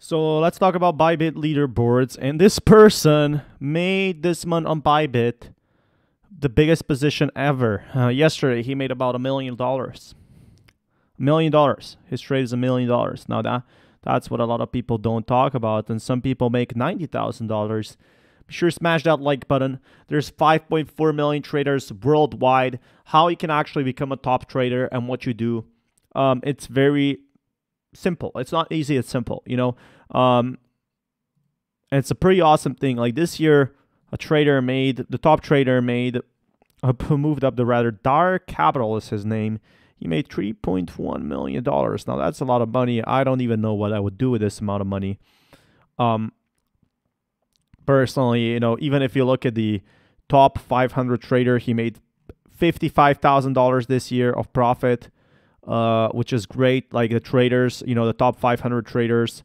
So let's talk about Bybit leaderboards. And this person made this month on Bybit the biggest position ever. Uh, yesterday, he made about a million dollars. A million dollars. His trade is a million dollars. Now that that's what a lot of people don't talk about. And some people make ninety thousand dollars. Be sure to smash that like button. There's 5.4 million traders worldwide. How you can actually become a top trader and what you do. Um, it's very simple. It's not easy. It's simple. You know, um, and it's a pretty awesome thing. Like this year, a trader made the top trader made uh, moved up the rather dark capital is his name. He made 3.1 million dollars. Now that's a lot of money. I don't even know what I would do with this amount of money. Um, personally, you know, even if you look at the top 500 trader, he made $55,000 this year of profit, uh, which is great. Like the traders, you know, the top 500 traders,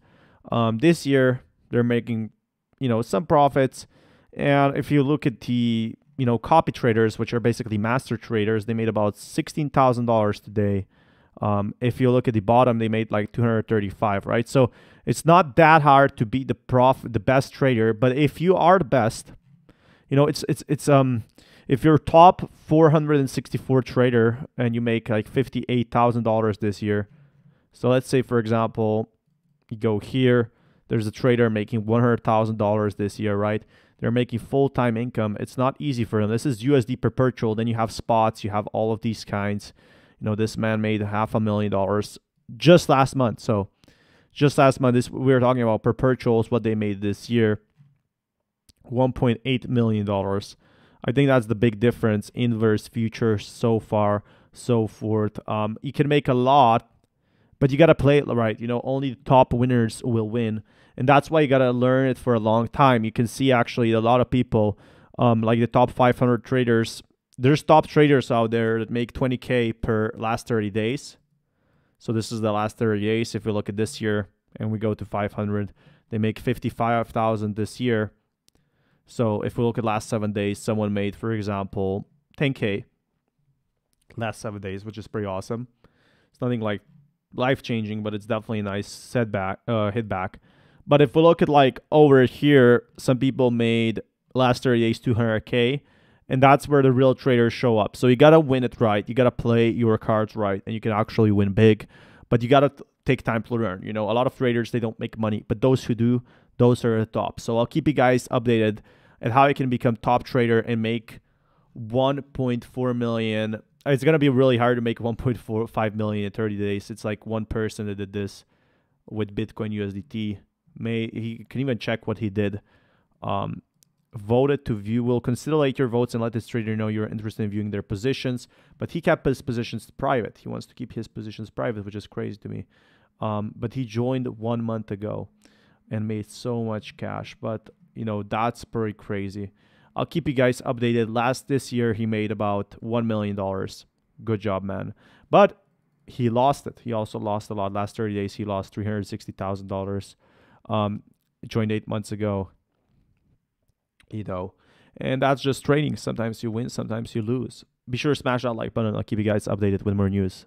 um, this year they're making, you know, some profits. And if you look at the, you know, copy traders, which are basically master traders, they made about $16,000 today. Um, if you look at the bottom, they made like 235, right? So it's not that hard to beat the prof, the best trader. But if you are the best, you know, it's it's it's um, if you're top 464 trader and you make like $58,000 this year. So let's say, for example, you go here. There's a trader making $100,000 this year, right? They're making full-time income. It's not easy for them. This is USD perpetual. Then you have spots. You have all of these kinds. You know, this man made half a million dollars just last month. So just last month, this we were talking about perpetuals, what they made this year. $1.8 million. I think that's the big difference. Inverse futures so far, so forth. Um, you can make a lot, but you got to play it right. You know, only top winners will win. And that's why you got to learn it for a long time. You can see actually a lot of people, um, like the top 500 traders, there's top traders out there that make 20K per last 30 days. So this is the last 30 days. If we look at this year and we go to 500, they make 55,000 this year. So if we look at last seven days, someone made, for example, 10K last seven days, which is pretty awesome. It's nothing like life changing, but it's definitely a nice setback, uh, hit back. But if we look at like over here, some people made last 30 days 200K, and that's where the real traders show up. So you got to win it right. You got to play your cards right, and you can actually win big. But you got to take time to learn. You know, a lot of traders, they don't make money, but those who do, those are the top. So I'll keep you guys updated at how you can become top trader and make 1.4 million. It's gonna be really hard to make 1.45 million in 30 days. It's like one person that did this with Bitcoin USDT. May he can even check what he did. Um, voted to view will consolidate your votes and let this trader know you're interested in viewing their positions. But he kept his positions private. He wants to keep his positions private, which is crazy to me. Um, but he joined one month ago and made so much cash. But you know that's pretty crazy. I'll keep you guys updated. Last this year he made about one million dollars. Good job, man. But he lost it. He also lost a lot. Last 30 days he lost three hundred sixty thousand um, dollars. Joined eight months ago. You know, and that's just trading. Sometimes you win, sometimes you lose. Be sure to smash that like button. I'll keep you guys updated with more news.